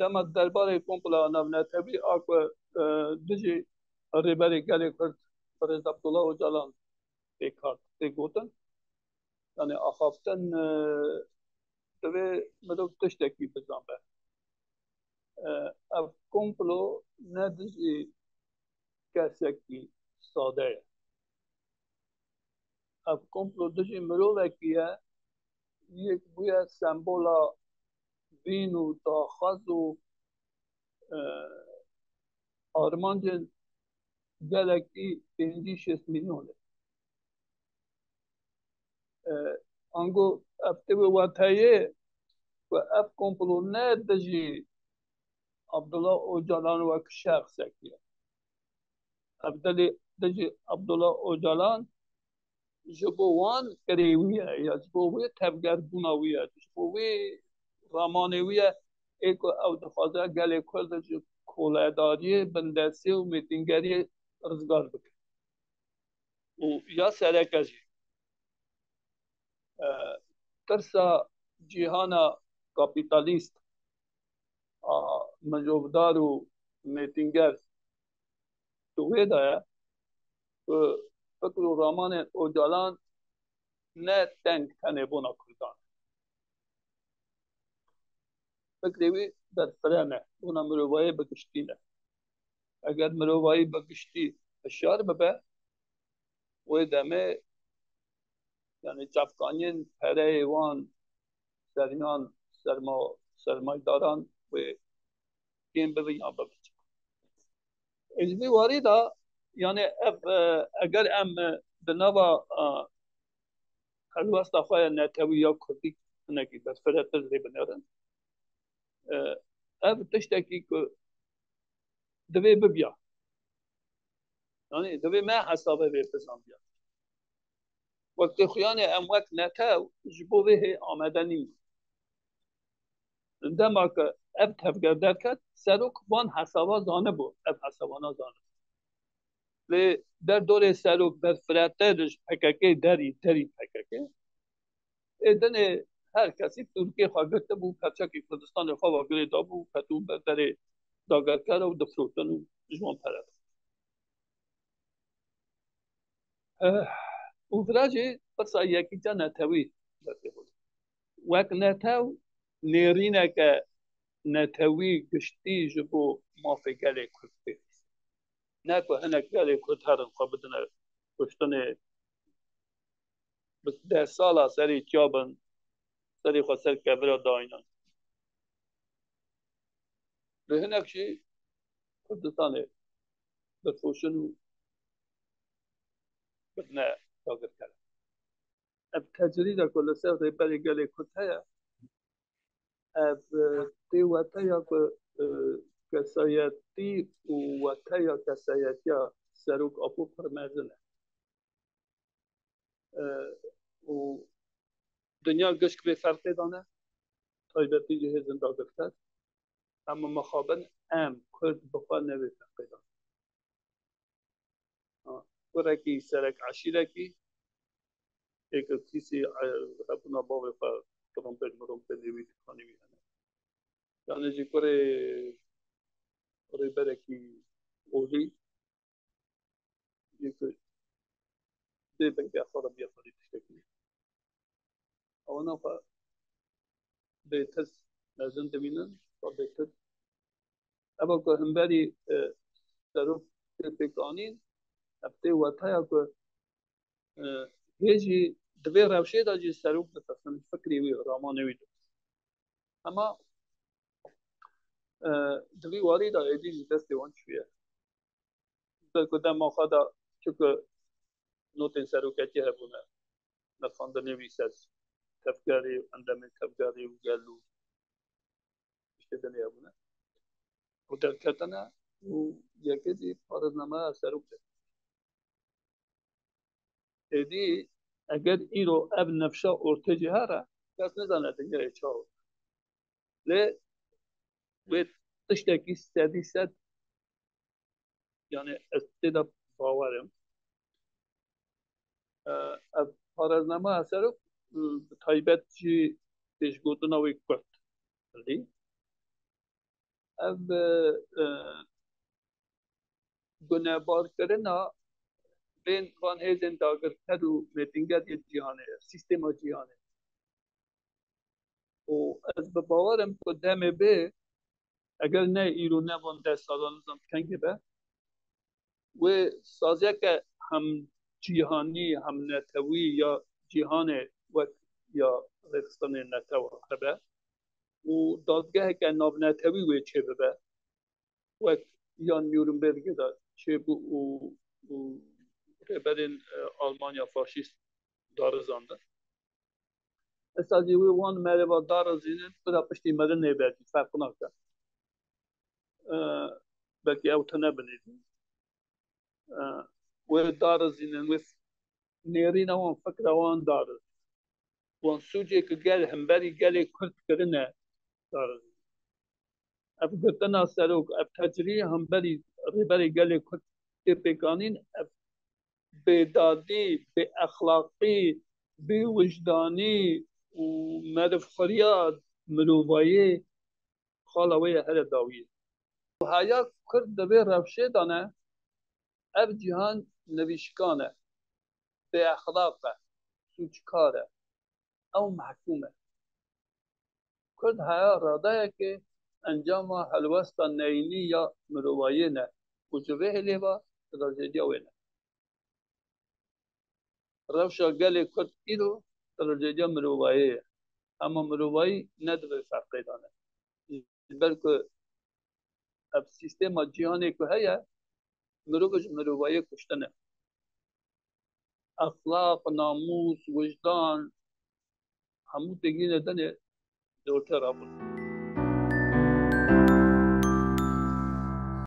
دما درباره کمپلا نونتبی آکو دجی ریبری گلی کرد فرز عبدالله و جلان بیکارد بیگوتن یعنی آخافتن دوی مدو تشتکی بزن به. اف کمپلو نه دجی کسکی ساده. اف کمپلو دجی مرووکیه یک بوی سمبولا بین و داخز و آرمانج گلکی پنجی شست میلیونه. انگو ابته به وطایه و اب کمپلو نه دجی عبدالله اوجالان و شخص کیه ابدلی دجی عبدالله اوجالان جبو وان کریویه یا جبو وی تبگر بوناویه. جبو رامانویه ایک او دخوازه گلی کل دجی کولاداری بندسی و میتینگری رزگار بکن. و یا سرکجی ترسا جیهانا کاپیتالیست مجوبدار و میتینگر توی داره فکر و رامان اوجالان نه تنگ تنه بونا فکروی در فرانه بونا مروایی بکشتی نه اگر مروایی بکشتی اشار ببه. و دمه یعنی چفکانین پره ایوان سریان سرما سرمای داران و این ببین یا ببین. اجبی واری دا یعنی اگر ام بنوا هلوستا خواه نتوی یا کردی نکی بس تزری بنیارن. تشتکی که دوی ببیا یعنی دوی ما حسابه بی بزن بیا وقتی خویان ام وقت نتو جبو به آمدنی عندما که اب تفگر درکت سروک وان حسابا زانه بود اب حسابانا زانه و در دور سروک در فراترش پککه دری دری پککه ایدن هر کسی ترکیه خواه گرته بود کچا که کردستان خواه واگره دا بود کتون بر در داگر کرده و دفروتن و پرد. او فراجه پرسا یکی جا نتوی وک نتو نێرینە کە نەتەوی گشتی ji بۆ mafê gelê Kurd pê neko hinek gelê Kurd herin xwe bidine kuştinê deh sala serî çabin سری خسر کبر و داینا به نکشی خودتانه. در خوشن و نه شاگر کرد. اب تجری در کل سر ری بری گلی کتایا اب تی وطایا کسایتی و وطایا کسایتیا سروک اپو پرمزنه. و دنیا گشک به فرقی دانه. تایبتی جه زنده گفتد اما مخابن ام کرد بخوا نوی فرقی دانه ورکی سرک عشیرکی. ایک کسی ربنا باوی فرق trompet trompet devi fani vi yani ji kore kore bereki oli یک ده بنگ اخبار بیا خالی تشکیل اونا فا بيتس لازم تبينن فبيتس اما که هم بری ضروف پیکانین ابته وطایا که هیچی دوی روشه دا جی سروک دا تصمیم فکری وی رامانوی دا اما دوی واری دا ایدی جی دست دیوان چویه دا کدام ماخا دا چوکه نوتین سروکتی هبونه نفاندنی وی سز تفگاری اندام تفگاری و گلو. اشتدنی هبونه و در کتنه و یکی دی پارزنامه سروک ایدی اگر ای رو اب نفشا ارتجی هره کس نزانه دنگه چاو. لی و تشتکی سدی سد یعنی استدا باورم. اب پارزنامه اثر تایبتی پیشگوتو نوی کرد بلی از گناه بار کرنا بین وان هیدن داگر تدو میتنگا دی جیانه سیستم جیانه و از بباورم که دمه بی اگر نه ایرو نه وان ده سالان نزم کنگی بی و سازیه که هم جیهانی هم نتوی یا جیهانی وەک یا ڕێستانێ نەتەوە هەبە و دادگەهێکە نابنەتەوی وێ چێ ببە وەک یان نیورمبرگدا چێ بوو و بەرێن ئالمانیا فاشیست دارزاندا ئێستادی وی وان مەرەوە دارەزیێن خدا پشتی مەرە نێبەتی فەرقناکە بەکی ئەو تەنە بنێدین وێ دارەزیێن وێ نێرینەوان فکرەوان دارز وانسوجي كجال همبالي جالي كرت كرنا اب جتنا سروك اب تجري همبالي ريبالي جالي كرت تبقانين اب بدادي بأخلاقي بوجداني ومارف خرياد ملوباية خالوية هل داوية وهايا كرت دبي رفشي دانا اب جيهان نوشكانا بأخلاقا توجكارا أو محكومة. كل هیا رضاك انجام حلوست نینی یا وجبه نه با لیبا تراجدیا وینه روشا گلی کرد ایرو تراجدیا مروایه أما مروایی ندوه فرقی بلك أب سیستم جیانی كو هيا مروبش مروایه كشتنة. أخلاق ناموس وجدان 한국 대기년에 다녀 저 어떻게 알아보는